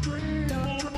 Thank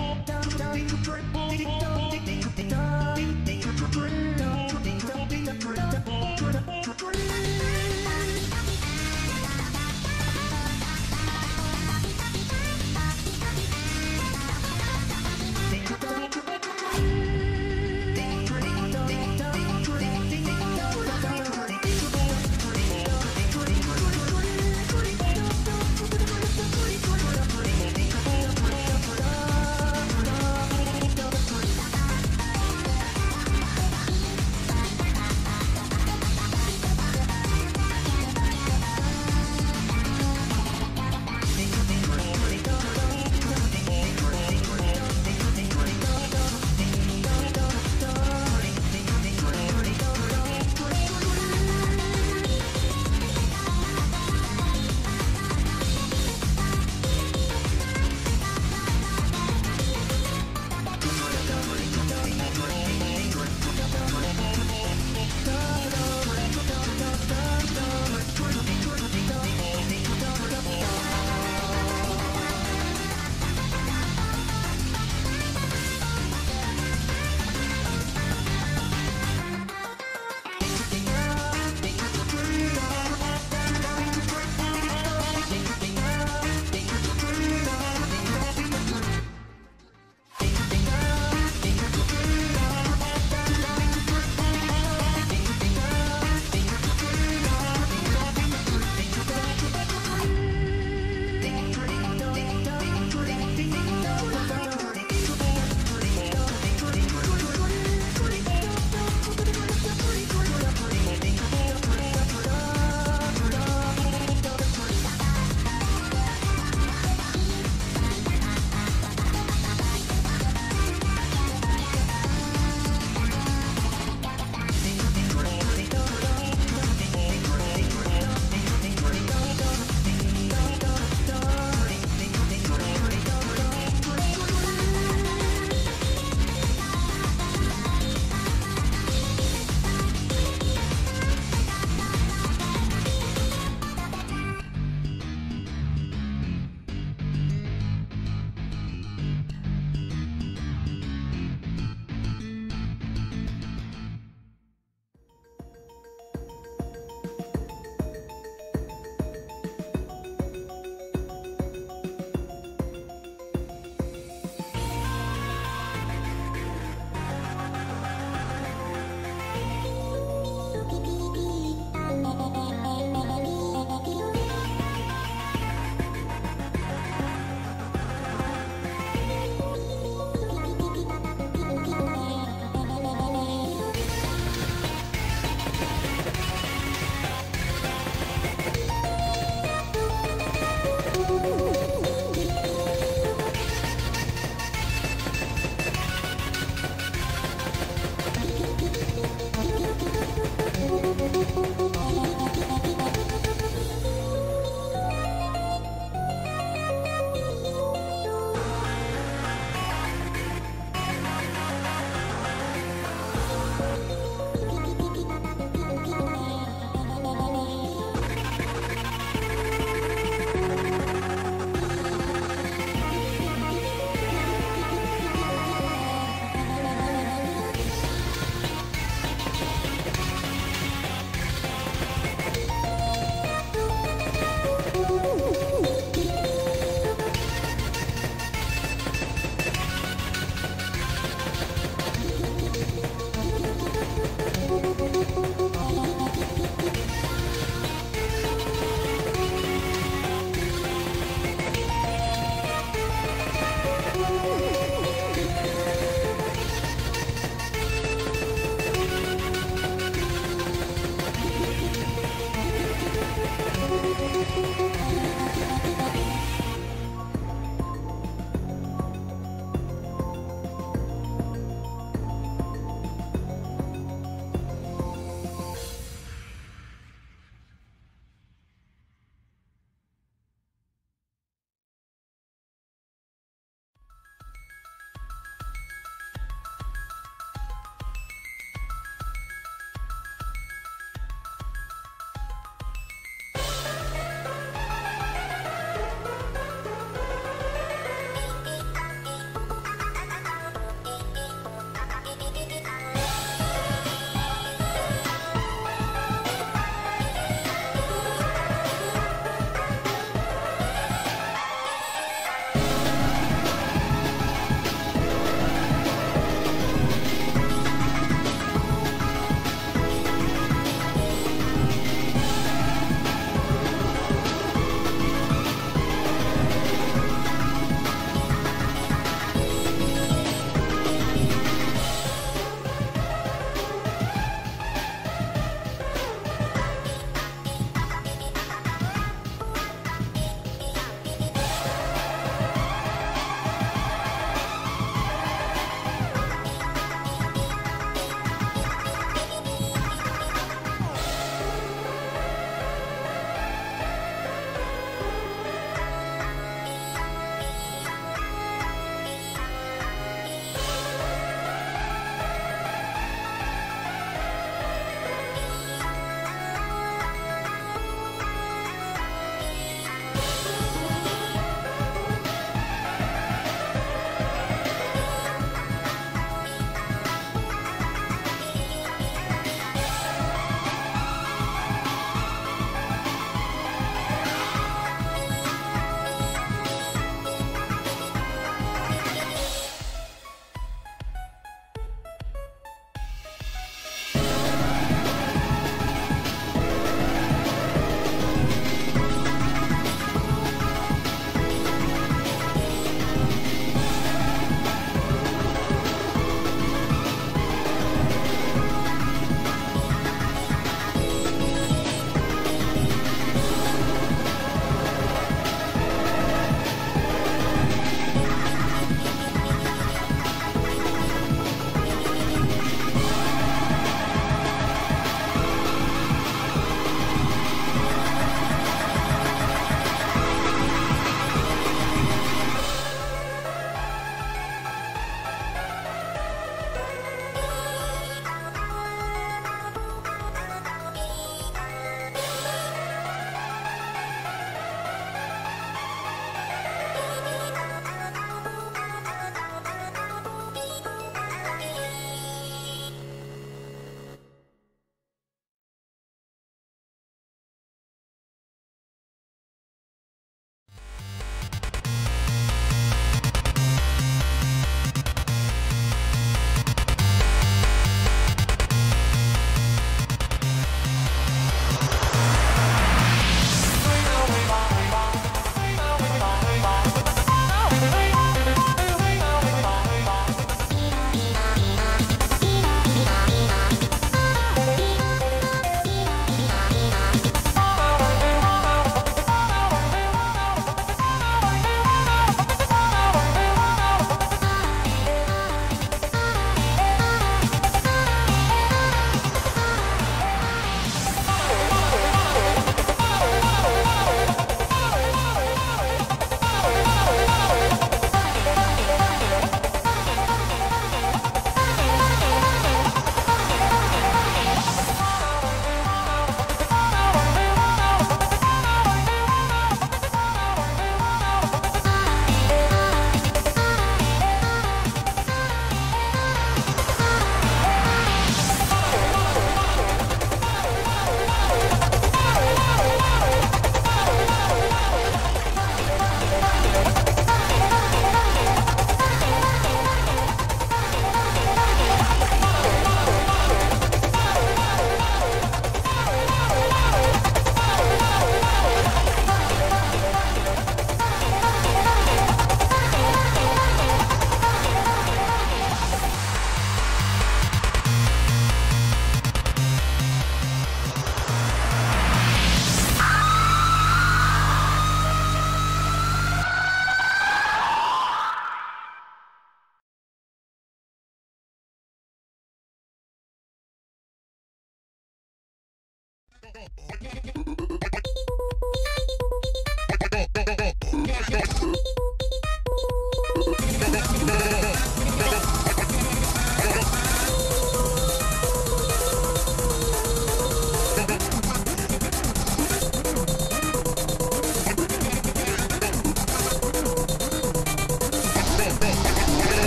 Thank